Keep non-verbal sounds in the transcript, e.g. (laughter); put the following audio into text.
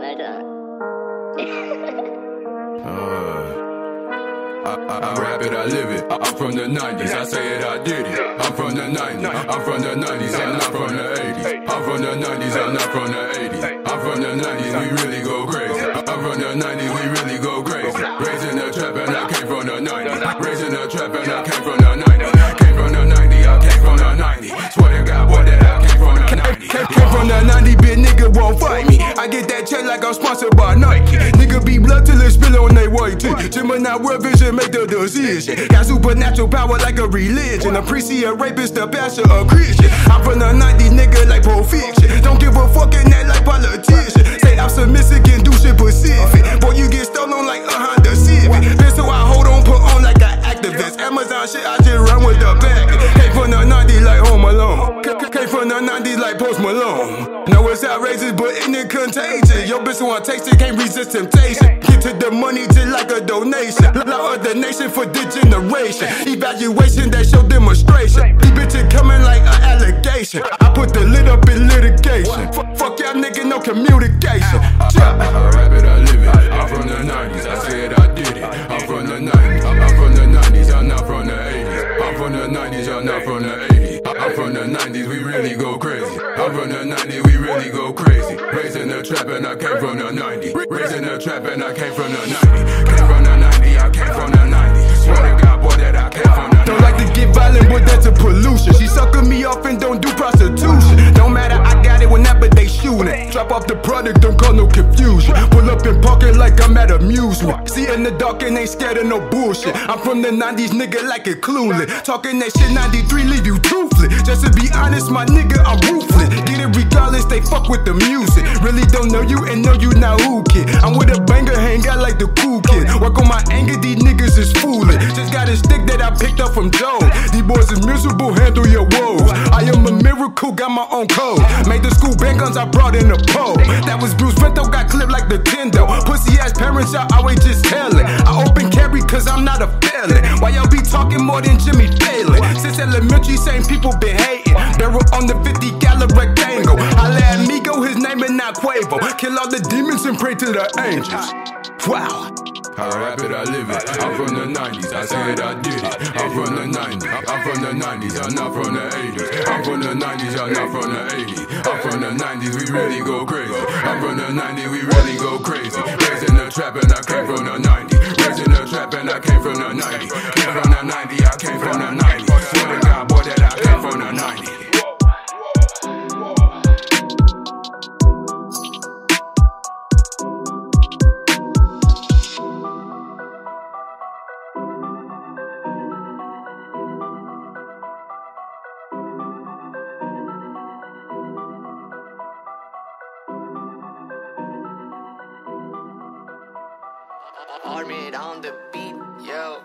right (laughs) on. Uh, I, I, I rap it, I live it. I'm from the 90s, I say it, I did it. I'm from the 90s, I'm from the 90s, I'm not from the 80s. I'm from the 90s, I'm not from the 80s. I'm from the 90s, we really go crazy. I'm from the 90s, we really go crazy. I get that check like I'm sponsored by Nike. Nigga be blood till it spill on they white tee. Gemini World Vision make the decision. Got supernatural power like a religion. Appreciate rapist, the pastor, a Christian. I'm from the 90s, nigga, like Pulp Fiction. Don't give a fuck in that like Know it's outrageous, but ain't contagious? Yo, bitch, wanna taste it, can't resist temptation. Get to the money just like a donation. Law of the nation for degeneration. Evaluation that show demonstration. These bitches coming like an allegation. I put the lid up in litigation. F- fuck y'all nigga, no communication. Yeah. I rap it, I live it. I'm from the 90s, I said I did it. I'm from the 90s, I'm, I'm from the 90s, I'm not from the 80s. I'm from the 90s, I'm not from the 80s. We really go crazy. I'm from the 90s, we really go crazy. Raising the trap and I came from the 90s. Raising the trap and I came from the 90s. Amusement. See in the dark and ain't scared of no bullshit. I'm from the 90s, nigga, like it clueless. Talking that shit 93, leave you toothless. Just to be honest, my nigga, I'm ruthless. Get it regardless, they fuck with the music. Really don't know you and know you now who kid. I'm with a banger, hang out like the cool kid. Work on my anger, these niggas is fooling. Just got a stick that I picked up from Joe. These boys is miserable, handle your woes. I am a miracle, got my own code. Made the school band guns, I brought in a pole. That was Bruce Vento, got clipped like the Tendo. Parents, y'all always just tellin'. I open carry cause I'm not a felon. Why y'all be talking more than Jimmy Fallon? Since elementary, same people been hating. Barrel on the 50 gallon rectangle. Holla at Migo, his name is not Quavo. Kill all the demons and pray to the angels. Wow. I rap it, I live it. I'm from the 90s, I said I did it. I'm from the 90s, I'm from the 90s, I'm not from the 80s. I'm from the 90s, I'm not from the 80s. I'm from the 90s, we really go crazy. I'm from the 90s, we really go crazy. Trap and I came from the 90s. Raising the trap and I came from the 90s. Came from the 90s, I came from the 90s. Swear to God, boy, that I came from the 90s. Armid on the beat, yo.